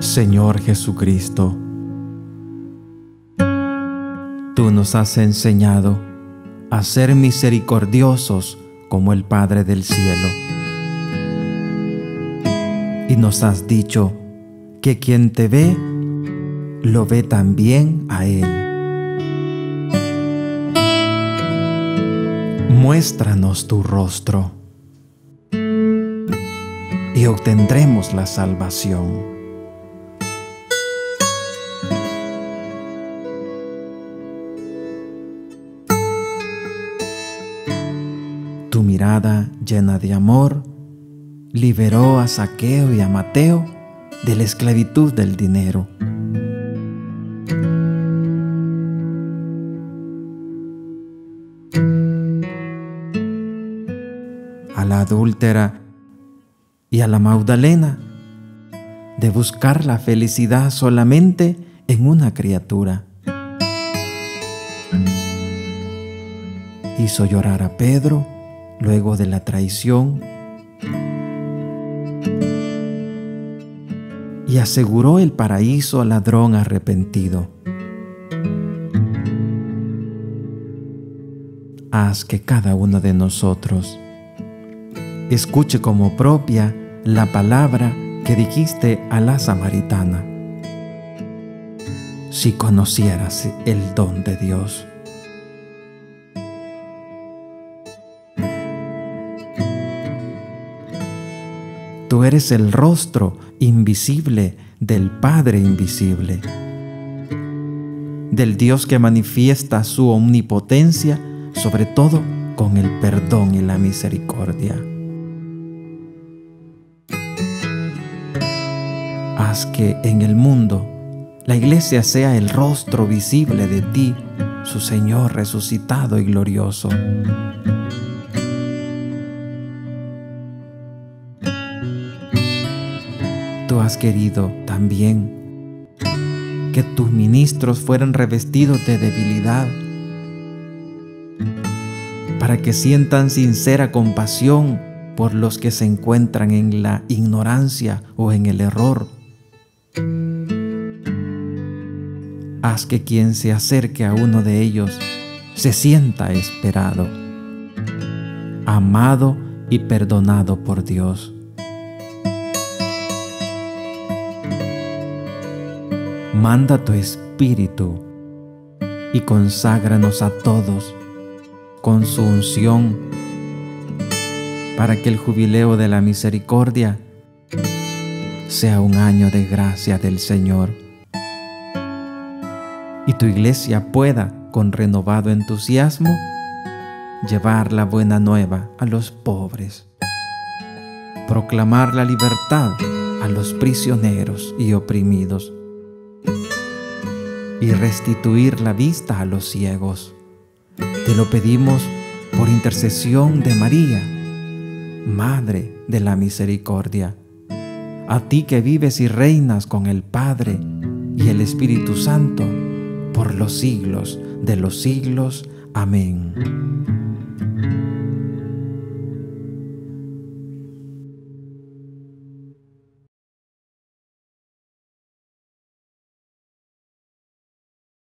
Señor Jesucristo, tú nos has enseñado a ser misericordiosos como el Padre del cielo. Y nos has dicho que quien te ve, lo ve también a Él. Muéstranos tu rostro y obtendremos la salvación. Tu mirada llena de amor liberó a Saqueo y a Mateo de la esclavitud del dinero. A la adúltera y a la Magdalena de buscar la felicidad solamente en una criatura. Hizo llorar a Pedro luego de la traición y aseguró el paraíso al ladrón arrepentido. Haz que cada uno de nosotros escuche como propia la palabra que dijiste a la samaritana. Si conocieras el don de Dios. Tú eres el rostro invisible del Padre invisible, del Dios que manifiesta su omnipotencia, sobre todo con el perdón y la misericordia. Haz que en el mundo la iglesia sea el rostro visible de ti, su Señor resucitado y glorioso. tú has querido también que tus ministros fueran revestidos de debilidad, para que sientan sincera compasión por los que se encuentran en la ignorancia o en el error. Haz que quien se acerque a uno de ellos se sienta esperado, amado y perdonado por Dios. manda tu espíritu y conságranos a todos con su unción para que el jubileo de la misericordia sea un año de gracia del Señor y tu iglesia pueda, con renovado entusiasmo, llevar la buena nueva a los pobres, proclamar la libertad a los prisioneros y oprimidos, y restituir la vista a los ciegos. Te lo pedimos por intercesión de María, Madre de la Misericordia, a ti que vives y reinas con el Padre y el Espíritu Santo por los siglos de los siglos. Amén.